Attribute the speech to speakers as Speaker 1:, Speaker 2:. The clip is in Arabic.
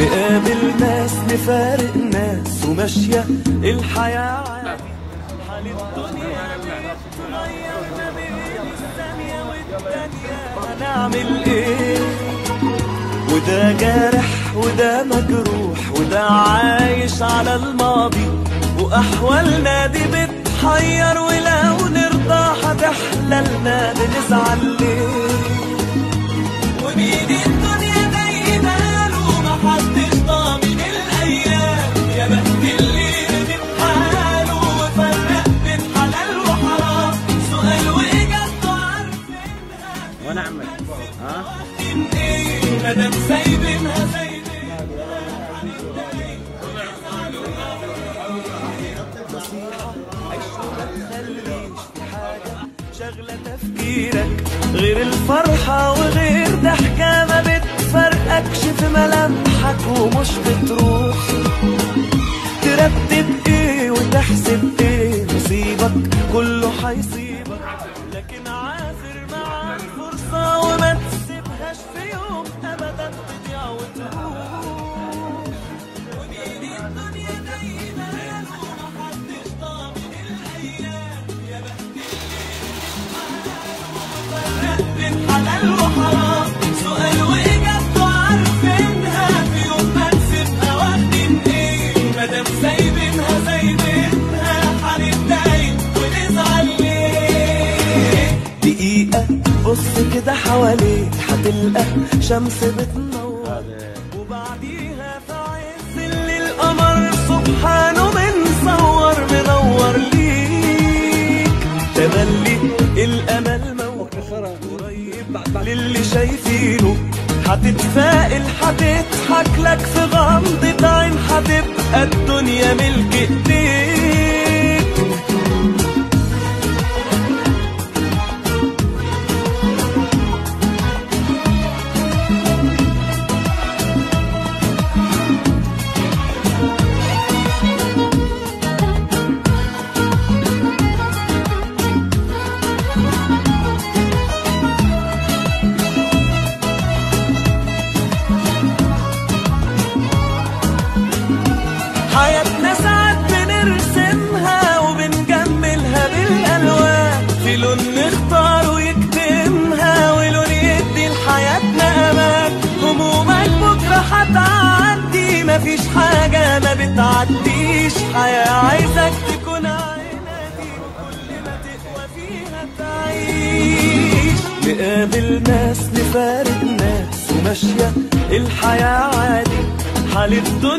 Speaker 1: نقابل ناس نفارق ناس وماشية الحياة حال الدنيا. ما بين الثانية والتانية هنعمل إيه؟ وده جارح وده مجروح وده عايش على الماضي. وأحوالنا دي بتحير ولو نرضى هتحللنا بنزعل ليه. ومين الدنيا دايما له محدش ضامن الأيام. يا بخت اللي من حاله وفرق بين حلال وحرام. سؤال وإجابته عارفينها
Speaker 2: وأنا عمك ها؟
Speaker 1: إيه حاجة شغلة تفكيرك غير الفرحة وغير ضحكة ما بتفرقكش في ملامحك ومش بتروح. ترتب إيه وتحسب إيه نصيبك كله هيصيبك لكن عافر مع الفرصة وما تسيبهاش في يوم دقيقة بص كده حواليك. هتلقى شمس بتنور. وبعديها في عز الليل القمر سبحانه قريب للي شايفينه هتتفائل هتضحك لك في غمضة عين هتبقى الدنيا ملك إيديك. لون نختار ويكتمها ولون يدي لحياتنا أمان همومك بكرة هتعدي مفيش حاجة ما بتعديش. حياة عايزك تكون عيناتي وكل ما تقوى فيها تعيش. نقابل ناس نفارق ناس وماشية. الحياة عادي. حال الدنيا